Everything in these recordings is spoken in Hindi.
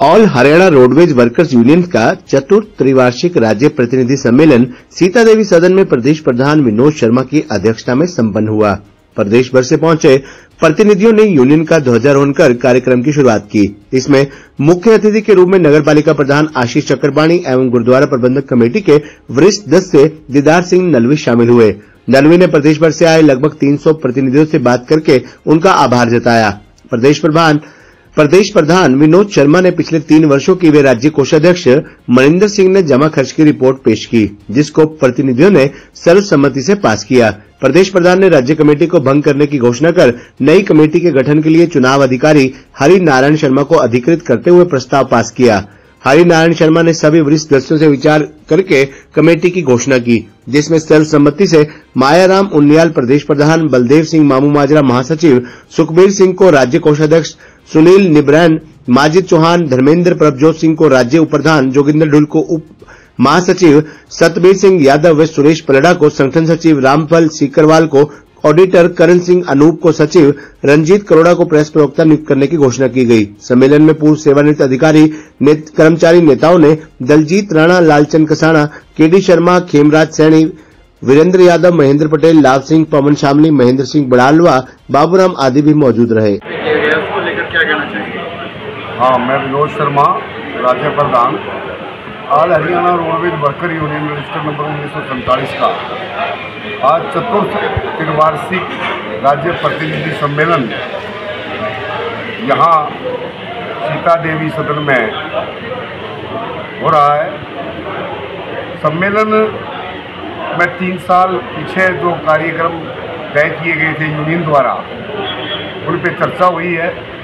All Haryana roadways workers union का चतुर्थ त्रिवार्षिक राज्य प्रतिनिधि सम्मेलन सीता देवी सदन में प्रदेश प्रधान विनोद शर्मा की अध्यक्षता में संपन्न हुआ। प्रदेश भर से पहुँचे प्रतिनिधियों ने यूनियन का ध्वजारोहण कर कार्यक्रम की शुरुआत की। इसमें मुख्य अतिथि के रूप में नगर पालिका प्रधान आशीष चक्रपाणी एवं गुरुद्वारा प्रबंधक कमेटी के वरिष्ठ सदस्य दीदार सिंह नलवी शामिल हुए। नलवी ने प्रदेश भर से आए लगभग 300 प्रतिनिधियों से बात करके उनका आभार जताया। प्रदेश प्रधान प्रदेश प्रधान विनोद शर्मा ने पिछले तीन वर्षों की वे राज्य कोषाध्यक्ष मनिंदर सिंह ने जमा खर्च की रिपोर्ट पेश की, जिसको प्रतिनिधियों ने सर्वसम्मति से पास किया। प्रदेश प्रधान ने राज्य कमेटी को भंग करने की घोषणा कर नई कमेटी के गठन के लिए चुनाव अधिकारी हरि नारायण शर्मा को अधिकृत करते हुए प्रस्ताव पास किया। हरि नारायण शर्मा ने सभी वरिष्ठ सदस्यों से विचार करके कमेटी की घोषणा की, जिसमें सर्वसम्मति से मायाराम उन्नियाल प्रदेश प्रधान, बलदेव सिंह, मामू माजरा महासचिव, सुखबीर सिंह को राज्य कोषाध्यक्ष सुनील निब्रैन माजिद चौहान धर्मेंद्र प्रभजोत सिंह को राज्य उप्रधान जोगिंदर ढुल को उप महासचिव सतबीर सिंह यादव व सुरेश पलड़ा को संगठन सचिव रामफल सीकरवाल को ऑडिटर करण सिंह अनूप को सचिव रंजीत करोड़ा को प्रेस प्रवक्ता नियुक्त करने की घोषणा की गई। सम्मेलन में पूर्व सेवानिवृत्त अधिकारी नेत, कर्मचारी नेताओं ने दलजीत राणा लालचंद कसाना केडी शर्मा खेमराज सैनी वीरेंद्र यादव महेंद्र पटेल लाभ सिंह पवन शामली महेंद्र सिंह बड़ालवा बाबूराम आदि भी मौजूद रहे। हाँ मैं विनोद शर्मा, राज्य प्रधान। आज Haryana roadways worker union register number उन्नीस सौ सैंतालीस का आज चतुर्थ त्रिवार्षिक राज्य प्रतिनिधि सम्मेलन यहाँ सीता देवी सदन में हो रहा है। सम्मेलन में तीन साल पीछे जो कार्यक्रम तय किए गए थे यूनियन द्वारा, उन पर चर्चा हुई है।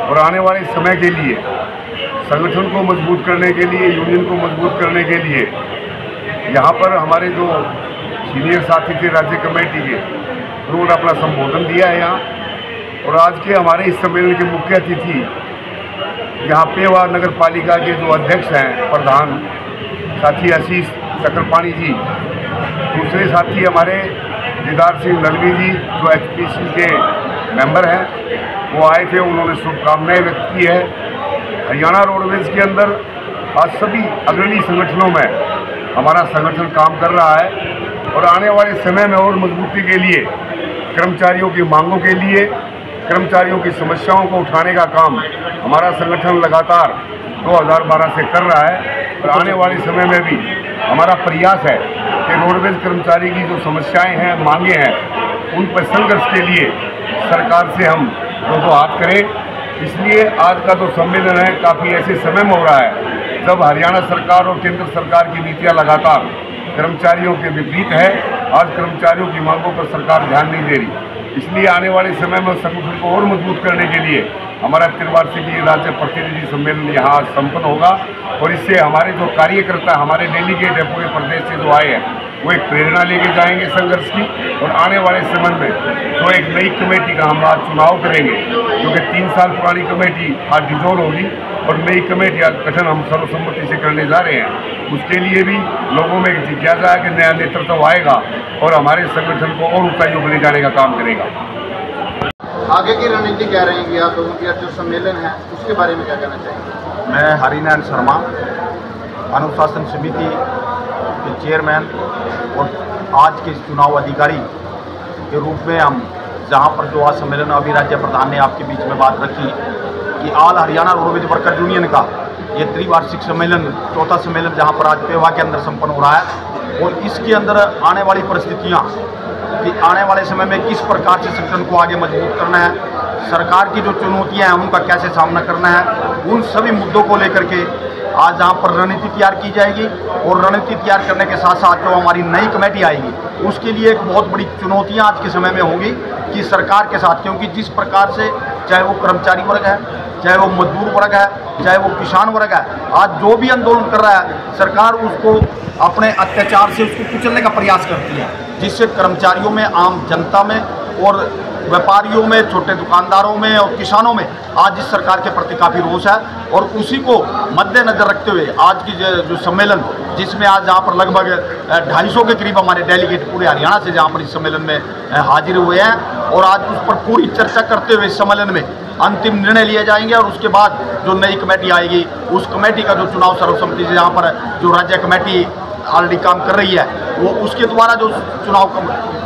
और आने वाले समय के लिए, संगठन को मज़बूत करने के लिए यूनियन को मज़बूत करने के लिए, यहाँ पर हमारे जो सीनियर साथी थे राज्य कमेटी के, उन्होंने अपना संबोधन दिया है यहाँ। और आज के हमारे इस सम्मेलन के मुख्य अतिथि, यहाँ पेवा नगर पालिका के जो अध्यक्ष हैं, प्रधान साथी आशीष चक्रपाणी जी, दूसरे साथी हमारे दीदार सिंह नलवी जी, जो एच के मेंबर हैं वो आए थे, उन्होंने शुभकामनाएँ व्यक्त की है। हरियाणा रोडवेज़ के अंदर आज सभी अग्रणी संगठनों में हमारा संगठन काम कर रहा है और आने वाले समय में और मजबूती के लिए, कर्मचारियों की मांगों के लिए, कर्मचारियों की समस्याओं को उठाने का काम हमारा संगठन लगातार 2012 से कर रहा है। और आने वाले समय में भी हमारा प्रयास है कि रोडवेज़ कर्मचारी की जो समस्याएँ हैं, मांगे हैं, उन पर संघर्ष के लिए सरकार से हम दो दो हाथ करें। इसलिए आज का जो सम्मेलन है, काफ़ी ऐसे समय में हो रहा है, जब हरियाणा सरकार और केंद्र सरकार की नीतियाँ लगातार कर्मचारियों के विपरीत है, आज कर्मचारियों की मांगों पर सरकार ध्यान नहीं दे रही। इसलिए आने वाले समय में संगठन को और मज़बूत करने के लिए हमारा त्रिवार्षिक राज्य प्रतिनिधि सम्मेलन यहाँ संपन्न होगा। और इससे हमारे जो कार्यकर्ता, हमारे डेलीगेट है, पूरे प्रदेश से जो आए हैं वो एक प्रेरणा लेके जाएँगे संघर्ष की और आने वाले समय में जो एक नई कमेटी का हम आज चुनाव करेंगे क्योंकि तीन साल पुरानी कमेटी आज डिजोल्व होगी और नई कमेटी आज गठन हम सर्वसम्मति से करने जा रहे हैं। उसके लिए भी लोगों में जिज्ञासा है कि नया नेतृत्व आएगा और हमारे संगठन को और ऊंचाइयों पर ले जाने का काम करेगा। आगे की रणनीति क्या रहेगी? आप लोगों की जो सम्मेलन है उसके बारे में क्या कहना चाहिए मैं हरिनारायण शर्मा अनुशासन समिति के चेयरमैन और आज के चुनाव अधिकारी के रूप में हम जहाँ पर जो आज सम्मेलन अभी राज्य प्रधान ने आपके बीच में बात रखी कि all Haryana roadways worker union का ये त्रिवार्षिक सम्मेलन, चौथा सम्मेलन जहाँ पर आज पेवा के अंदर संपन्न हो रहा है और इसके अंदर आने वाली परिस्थितियाँ कि आने वाले समय में किस प्रकार से संगठन को आगे मज़बूत करना है, सरकार की जो चुनौतियाँ हैं, उनका कैसे सामना करना है, उन सभी मुद्दों को लेकर के आज यहाँ पर रणनीति तैयार की जाएगी और रणनीति तैयार करने के साथ साथ जो हमारी नई कमेटी आएगी, उसके लिए एक बहुत बड़ी चुनौतियाँ आज के समय में होंगी कि सरकार के साथ, क्योंकि जिस प्रकार से चाहे वो कर्मचारी वर्ग है, चाहे वो मजदूर वर्ग है, चाहे वो किसान वर्ग है, आज जो भी आंदोलन कर रहा है, सरकार उसको अपने अत्याचार से उसको कुचलने का प्रयास करती है, जिससे कर्मचारियों में, आम जनता में और व्यापारियों में, छोटे दुकानदारों में और किसानों में आज इस सरकार के प्रति काफ़ी रोष है और उसी को मद्देनजर रखते हुए आज की जो सम्मेलन जिसमें आज जहाँ पर लगभग ढाई सौ के करीब हमारे डेलीगेट पूरे हरियाणा से जहाँ पर इस सम्मेलन में हाजिर हुए हैं और आज उस पर पूरी चर्चा करते हुए इस सम्मेलन में अंतिम निर्णय लिए जाएँगे और उसके बाद जो नई कमेटी आएगी, उस कमेटी का जो चुनाव सर्वसम्मति से जहाँ पर जो राज्य कमेटी ऑलरेडी काम कर रही है, वो उसके द्वारा जो चुनाव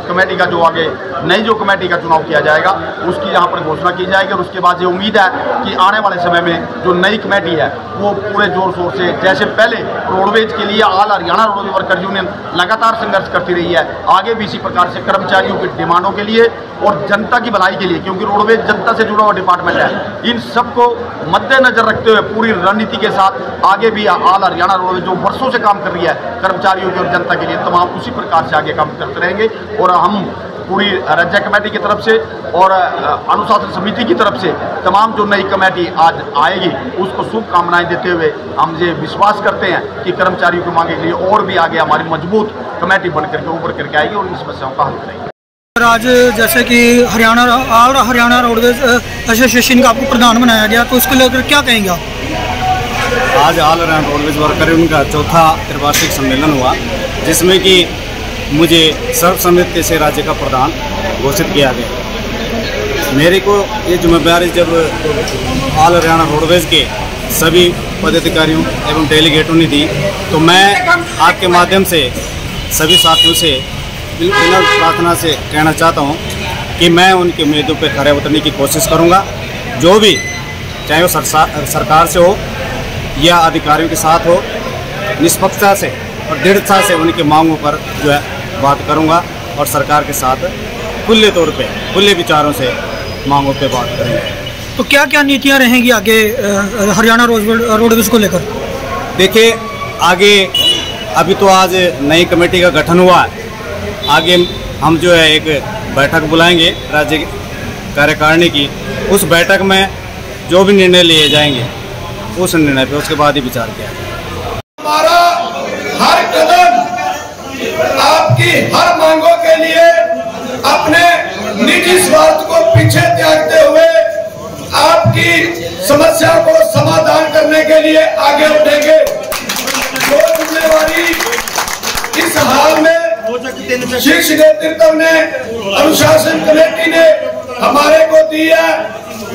कमेटी का जो आगे नई जो कमेटी का चुनाव किया जाएगा, उसकी यहाँ पर घोषणा की जाएगी और उसके बाद ये उम्मीद है कि आने वाले समय में जो नई कमेटी है, वो पूरे ज़ोर शोर से, जैसे पहले रोडवेज़ के लिए all Haryana roadways worker union लगातार संघर्ष करती रही है, आगे भी इसी प्रकार से कर्मचारियों की डिमांडों के लिए और जनता की भलाई के लिए, क्योंकि रोडवेज़ जनता से जुड़ा हुआ डिपार्टमेंट है। इन सबको मद्देनजर रखते हुए पूरी रणनीति के साथ आगे भी आल हरियाणा रोडवेज़ जो वर्षों से काम कर रही है, कर्मचारियों की और जनता के लिए, तमाम उसी प्रकार से आगे काम करते रहेंगे और हम पूरी राज्य कमेटी की तरफ़ से और अनुशासन समिति की तरफ़ से तमाम जो नई कमेटी आज आएगी उसको शुभकामनाएँ देते हुए हम ये विश्वास करते हैं कि कर्मचारियों की मांगे के लिए और भी आगे हमारी मज़बूत कमेटी बन करके उभर करके आएगी और इन समस्याओं का हल करेगी। आज जैसे कि Haryana all Haryana roadways association का आपको प्रधान बनाया गया तो उसको लेकर क्या कहेंगे आप? आज ऑल हरियाणा रोडवेज़ वर्कर उनका चौथा त्रिवार्षिक सम्मेलन हुआ जिसमें कि मुझे सर्वसम्मति से राज्य का प्रधान घोषित किया गया। मेरे को ये ज़िम्मेदारी जब ऑल हरियाणा रोडवेज़ के सभी पदाधिकारियों एवं डेलीगेटों ने दी तो मैं आपके माध्यम से, सभी साथियों से, बिना प्रार्थना से कहना चाहता हूँ कि मैं उनकी उम्मीदों पर खड़े उतरने की कोशिश करूँगा। जो भी, चाहे वो सरकार से हो या अधिकारियों के साथ हो, निष्पक्षता से और दृढ़ता से उनकी मांगों पर जो है बात करूँगा और सरकार के साथ खुले तौर पे खुले विचारों से मांगों पे बात करेंगे। तो क्या क्या नीतियाँ रहेंगी आगे हरियाणा रोडवेज़ को लेकर? देखिए आगे अभी तो आज नई कमेटी का गठन हुआ है। आगे हम जो है एक बैठक बुलाएँगे राज्य कार्यकारिणी की। उस बैठक में जो भी निर्णय लिए जाएँगे उस निर्णय पे उसके बाद ही विचार किया जाएगा। आपकी हर मांगों के लिए अपने निजी स्वार्थ को पीछे त्यागते हुए आपकी समस्या को समाधान करने के लिए आगे उठेंगे जो जिम्मेवारी इस हाल में शीर्ष नेतृत्व ने, अनुशासन कमेटी ने हमारे को दी है।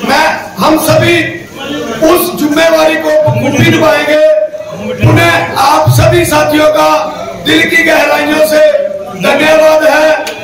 मैं, हम सभी उस जिम्मेवारी को निभाएँगे उन्हें आप सभी साथियों का दिल की गहराइयों से धन्यवाद है।